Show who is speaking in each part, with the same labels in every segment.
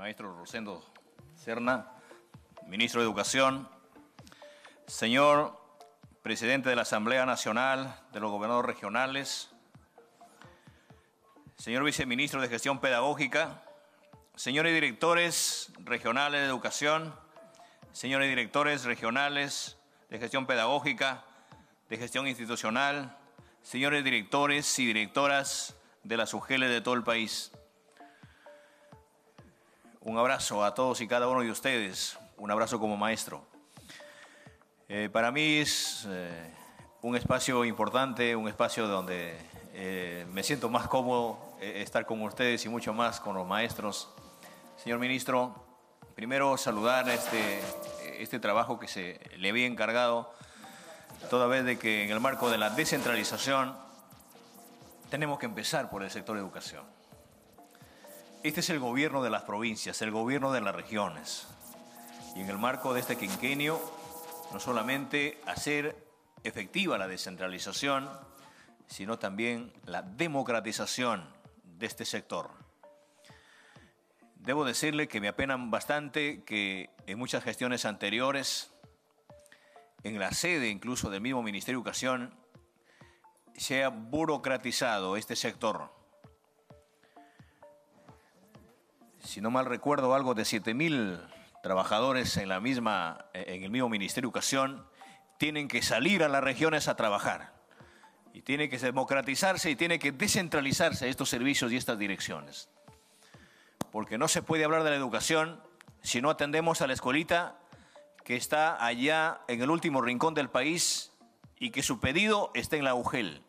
Speaker 1: maestro Rosendo Serna, ministro de Educación, señor presidente de la Asamblea Nacional de los Gobernadores Regionales, señor viceministro de Gestión Pedagógica, señores directores regionales de educación, señores directores regionales de gestión pedagógica, de gestión institucional, señores directores y directoras de las UGELES de todo el país. Un abrazo a todos y cada uno de ustedes, un abrazo como maestro. Eh, para mí es eh, un espacio importante, un espacio donde eh, me siento más cómodo estar con ustedes y mucho más con los maestros. Señor ministro, primero saludar este, este trabajo que se le había encargado, toda vez de que en el marco de la descentralización tenemos que empezar por el sector educación. Este es el gobierno de las provincias, el gobierno de las regiones. Y en el marco de este quinquenio no solamente hacer efectiva la descentralización, sino también la democratización de este sector. Debo decirle que me apenan bastante que en muchas gestiones anteriores, en la sede incluso del mismo Ministerio de Educación, se ha burocratizado este sector. Si no mal recuerdo, algo de 7.000 trabajadores en, la misma, en el mismo Ministerio de Educación tienen que salir a las regiones a trabajar. Y tiene que democratizarse y tiene que descentralizarse estos servicios y estas direcciones. Porque no se puede hablar de la educación si no atendemos a la escuelita que está allá en el último rincón del país y que su pedido está en la UGEL.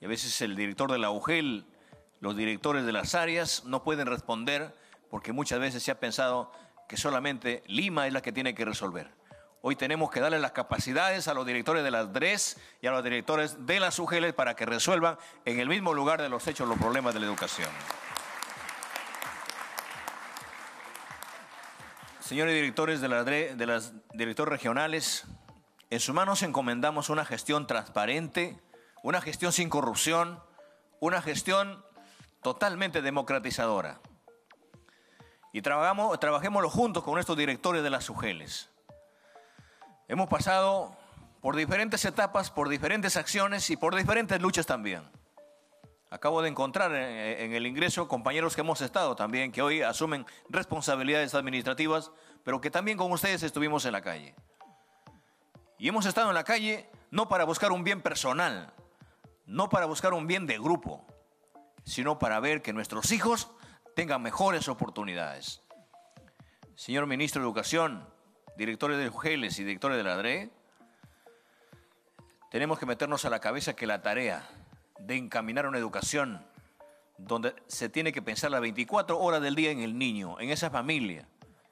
Speaker 1: Y a veces el director de la UGEL, los directores de las áreas no pueden responder porque muchas veces se ha pensado que solamente Lima es la que tiene que resolver. Hoy tenemos que darle las capacidades a los directores de las DRES y a los directores de las UGL para que resuelvan en el mismo lugar de los hechos los problemas de la educación. Señores directores de, la de las directores regionales, en sus manos encomendamos una gestión transparente, una gestión sin corrupción, una gestión totalmente democratizadora y trabajamos, trabajémoslo juntos con estos directores de las UGELES. Hemos pasado por diferentes etapas, por diferentes acciones y por diferentes luchas también. Acabo de encontrar en el ingreso compañeros que hemos estado también, que hoy asumen responsabilidades administrativas, pero que también con ustedes estuvimos en la calle. Y hemos estado en la calle no para buscar un bien personal, no para buscar un bien de grupo, sino para ver que nuestros hijos tengan mejores oportunidades. Señor Ministro de Educación, directores de UGELES y directores de la DRE, tenemos que meternos a la cabeza que la tarea de encaminar una educación donde se tiene que pensar las 24 horas del día en el niño, en esa familia.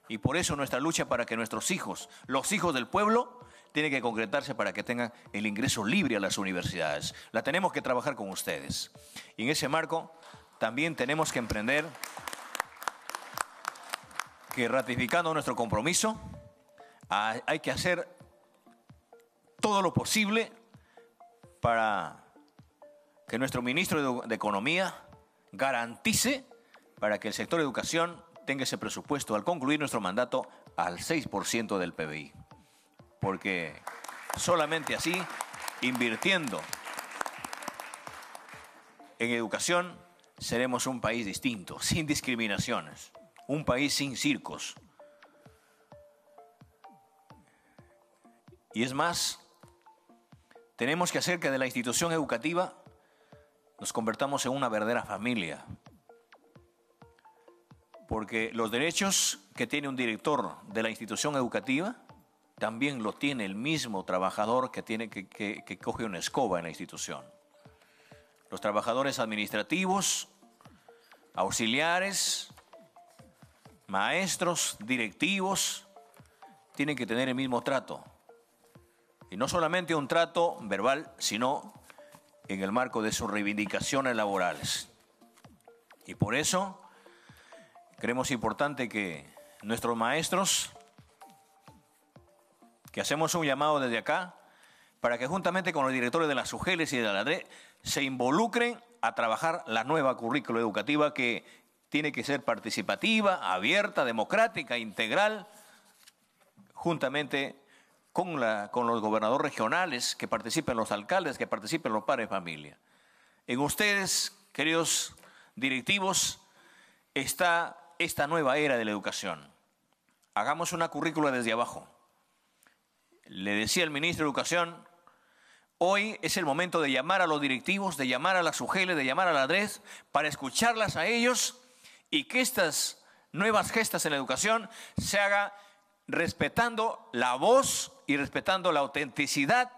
Speaker 1: Y por eso nuestra lucha para que nuestros hijos, los hijos del pueblo, tiene que concretarse para que tengan el ingreso libre a las universidades. La tenemos que trabajar con ustedes. Y en ese marco también tenemos que emprender que ratificando nuestro compromiso, hay que hacer todo lo posible para que nuestro ministro de Economía garantice para que el sector de educación tenga ese presupuesto al concluir nuestro mandato al 6% del PBI. Porque solamente así, invirtiendo en educación, seremos un país distinto, sin discriminaciones, un país sin circos. Y es más, tenemos que hacer que de la institución educativa nos convertamos en una verdadera familia. Porque los derechos que tiene un director de la institución educativa también lo tiene el mismo trabajador que, tiene que, que coge una escoba en la institución. Los trabajadores administrativos auxiliares, maestros, directivos, tienen que tener el mismo trato. Y no solamente un trato verbal, sino en el marco de sus reivindicaciones laborales. Y por eso creemos importante que nuestros maestros, que hacemos un llamado desde acá, para que juntamente con los directores de las UGELES y de la ADRE se involucren a trabajar la nueva currícula educativa que tiene que ser participativa, abierta, democrática, integral, juntamente con, la, con los gobernadores regionales, que participen los alcaldes, que participen los padres de familia. En ustedes, queridos directivos, está esta nueva era de la educación. Hagamos una currícula desde abajo. Le decía el ministro de Educación, hoy es el momento de llamar a los directivos, de llamar a las UGELES, de llamar a la DRES, para escucharlas a ellos y que estas nuevas gestas en la educación se haga respetando la voz y respetando la autenticidad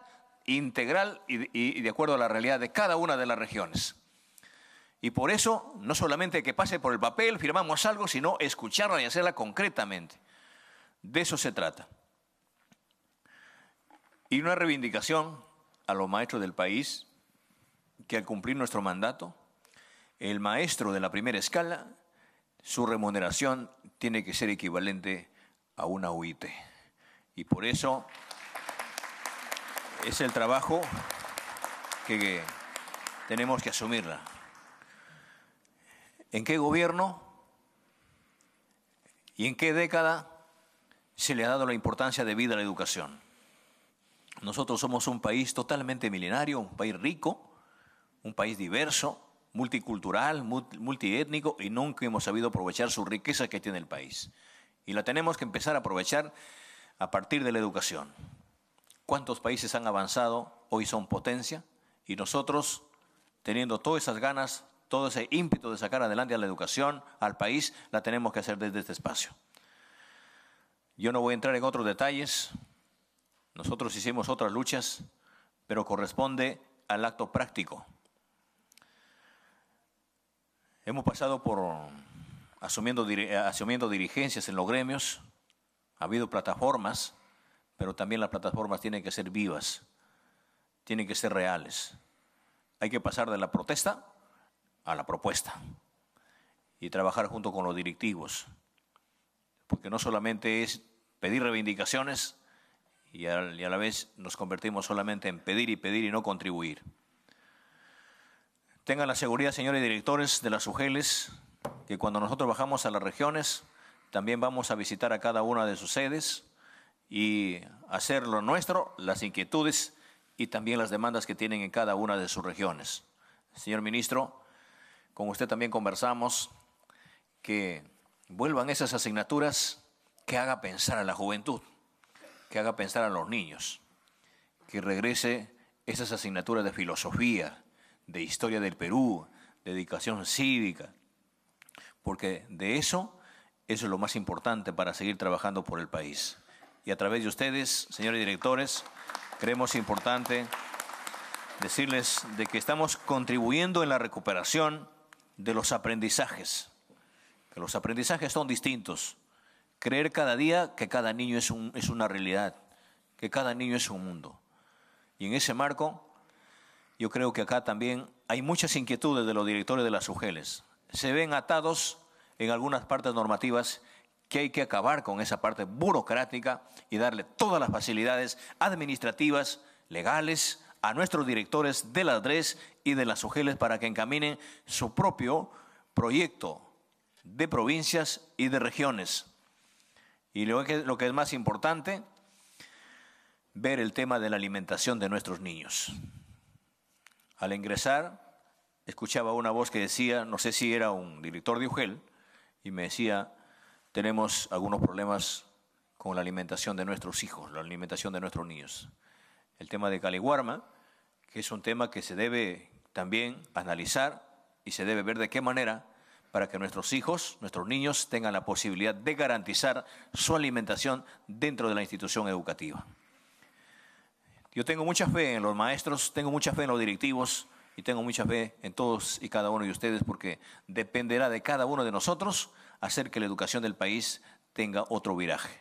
Speaker 1: integral y, de acuerdo a la realidad de cada una de las regiones. Y por eso, no solamente que pase por el papel, firmamos algo, sino escucharla y hacerla concretamente. De eso se trata. Y una reivindicación a los maestros del país, que al cumplir nuestro mandato, el maestro de la primera escala, su remuneración tiene que ser equivalente a una UIT. Y por eso es el trabajo que tenemos que asumirla. ¿En qué gobierno y en qué década se le ha dado la importancia de vida a la educación? Nosotros somos un país totalmente milenario, un país rico, un país diverso, multicultural, multiétnico y nunca hemos sabido aprovechar su riqueza que tiene el país. Y la tenemos que empezar a aprovechar a partir de la educación. ¿Cuántos países han avanzado? Hoy son potencia y nosotros, teniendo todas esas ganas, todo ese ímpetu de sacar adelante a la educación, al país, la tenemos que hacer desde este espacio. Yo no voy a entrar en otros detalles. Nosotros hicimos otras luchas, pero corresponde al acto práctico. Hemos pasado por asumiendo, asumiendo dirigencias en los gremios, ha habido plataformas, pero también las plataformas tienen que ser vivas, tienen que ser reales. Hay que pasar de la protesta a la propuesta y trabajar junto con los directivos, porque no solamente es pedir reivindicaciones y a la vez nos convertimos solamente en pedir y pedir y no contribuir. Tengan la seguridad, señores directores de las UGELES, que cuando nosotros bajamos a las regiones, también vamos a visitar a cada una de sus sedes y hacer lo nuestro, las inquietudes y también las demandas que tienen en cada una de sus regiones. Señor ministro, con usted también conversamos que vuelvan esas asignaturas que haga pensar a la juventud, que haga pensar a los niños, que regrese esas asignaturas de filosofía, de historia del Perú, de educación cívica, porque de eso, eso es lo más importante para seguir trabajando por el país. Y a través de ustedes, señores directores, creemos importante decirles de que estamos contribuyendo en la recuperación de los aprendizajes, que los aprendizajes son distintos. Creer cada día que cada niño es, un, es una realidad, que cada niño es un mundo. Y en ese marco, yo creo que acá también hay muchas inquietudes de los directores de las UGELES se ven atados en algunas partes normativas que hay que acabar con esa parte burocrática y darle todas las facilidades administrativas, legales, a nuestros directores de las DRES y de las UGELES para que encaminen su propio proyecto de provincias y de regiones. Y lo que, lo que es más importante, ver el tema de la alimentación de nuestros niños. Al ingresar, escuchaba una voz que decía, no sé si era un director de UGEL, y me decía, tenemos algunos problemas con la alimentación de nuestros hijos, la alimentación de nuestros niños. El tema de Caliguarma, que es un tema que se debe también analizar y se debe ver de qué manera para que nuestros hijos, nuestros niños tengan la posibilidad de garantizar su alimentación dentro de la institución educativa. Yo tengo mucha fe en los maestros, tengo mucha fe en los directivos, y tengo mucha fe en todos y cada uno de ustedes porque dependerá de cada uno de nosotros hacer que la educación del país tenga otro viraje,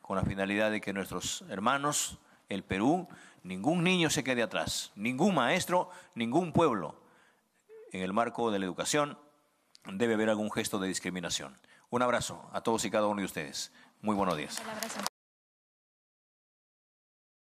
Speaker 1: con la finalidad de que nuestros hermanos, el Perú, ningún niño se quede atrás, ningún maestro, ningún pueblo, en el marco de la educación, debe haber algún gesto de discriminación. Un abrazo a todos y cada uno de ustedes. Muy buenos días.